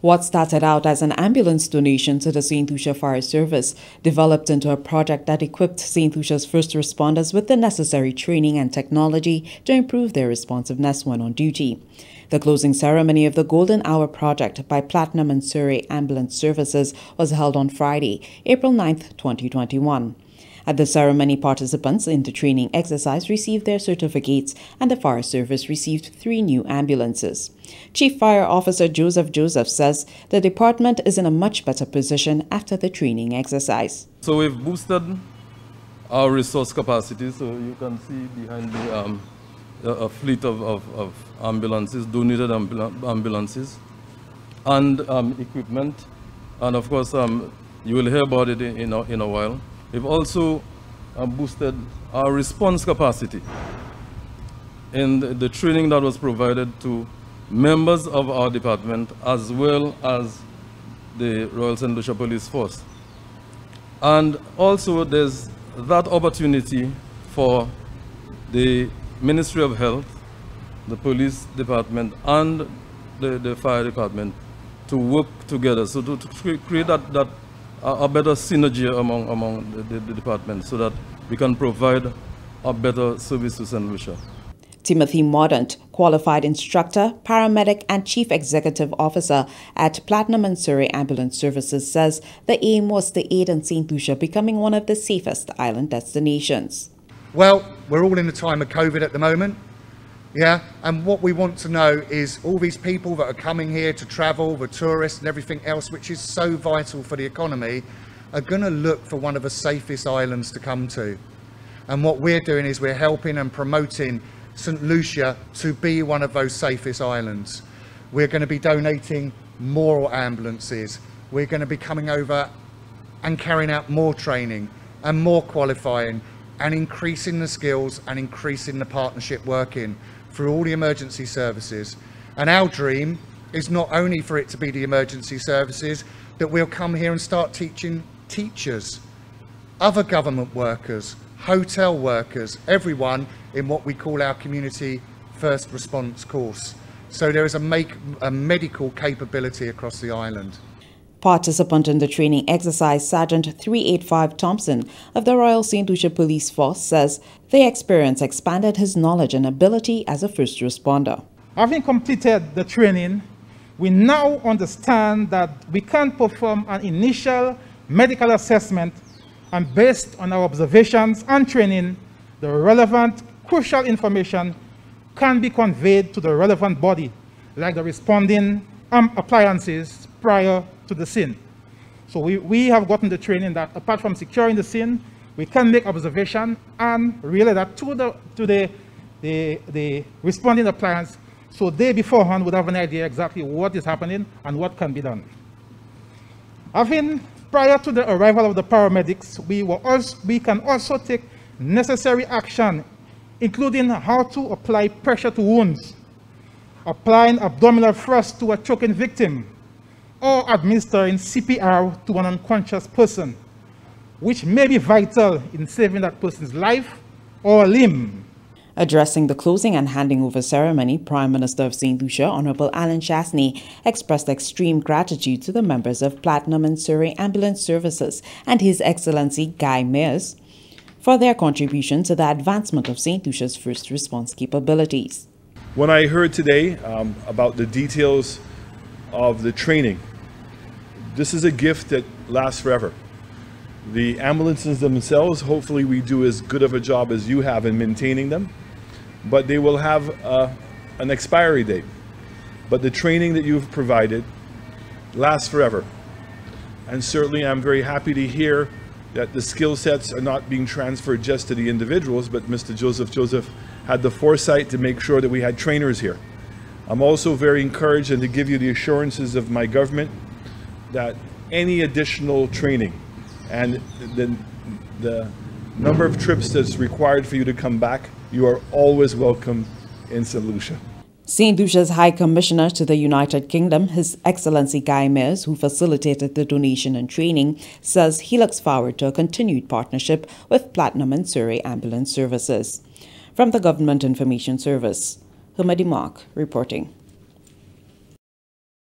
What started out as an ambulance donation to the St. Lucia Fire Service developed into a project that equipped St. Lucia's first responders with the necessary training and technology to improve their responsiveness when on duty. The closing ceremony of the Golden Hour project by Platinum and Surrey Ambulance Services was held on Friday, April 9, 2021. At the ceremony, participants in the training exercise received their certificates and the fire service received three new ambulances. Chief Fire Officer Joseph Joseph says the department is in a much better position after the training exercise. So we've boosted our resource capacity. So you can see behind me um, a, fleet of, of, of, ambulances, donated ambulances, and um, equipment. And of course, um, you will hear about it in, in, a, in a while. We've also uh, boosted our response capacity in the, the training that was provided to members of our department as well as the Royal St. Lucia Police Force. And also there's that opportunity for the Ministry of Health, the police department, and the, the fire department to work together, so to, to create that, that a, better synergy among, among the, the, the departments so that we can provide a better service to St. Lucia. Timothy Mordant, qualified instructor, paramedic, and chief executive officer at Platinum and Surrey Ambulance Services, says the aim was to aid in St. Lucia becoming one of the safest island destinations. Well, we're all in a time of COVID at the moment. Yeah, and what we want to know is all these people that are coming here to travel, the tourists and everything else, which is so vital for the economy, are going to look for one of the safest islands to come to. And what we're doing is we're helping and promoting St. Lucia to be one of those safest islands. We're going to be donating more ambulances. We're going to be coming over and carrying out more training and more qualifying and increasing the skills and increasing the partnership working through all the emergency services. And our dream is not only for it to be the emergency services, but we'll come here and start teaching teachers, other government workers, hotel workers, everyone in what we call our community first response course. So there is a, make, a medical capability across the island. Participant in the training exercise, Sergeant 385 Thompson of the Royal St. Lucia Police Force says the experience expanded his knowledge and ability as a first responder. Having completed the training, we now understand that we can perform an initial medical assessment and based on our observations and training, the relevant crucial information can be conveyed to the relevant body, like the responding um, appliances prior to the scene. So we, we have gotten the training that apart from securing the scene, we can make observation and relay that to the, to the, the, the responding appliance so they beforehand would have an idea exactly what is happening and what can be done. Having, prior to the arrival of the paramedics, we, also, we can also take necessary action, including how to apply pressure to wounds, applying abdominal thrust to a choking victim, or administering CPR to an unconscious person, which may be vital in saving that person's life or limb. Addressing the closing and handing over ceremony, Prime Minister of St. Lucia, Honorable Allen Chastanet, expressed extreme gratitude to the members of Platinum and Surrey Ambulance Services and His Excellency Guy Mayers for their contribution to the advancement of St. Lucia's first response capabilities. When I heard today um, about the details of the training this is a gift that lasts forever. The ambulances themselves, hopefully we do as good of a job as you have in maintaining them, but they will have uh, an expiry date. But the training that you've provided lasts forever. And certainly I'm very happy to hear that the skill sets are not being transferred just to the individuals, but Mr. Joseph Joseph had the foresight to make sure that we had trainers here. I'm also very encouraged and to give you the assurances of my government that any additional training and the, the number of trips that's required for you to come back, you are always welcome in St. Lucia. St. Lucia's High Commissioner to the United Kingdom, His Excellency Guy Mayers, who facilitated the donation and training, says he looks forward to a continued partnership with Platinum and Surrey Ambulance Services. From the Government Information Service, Humadi Mark reporting.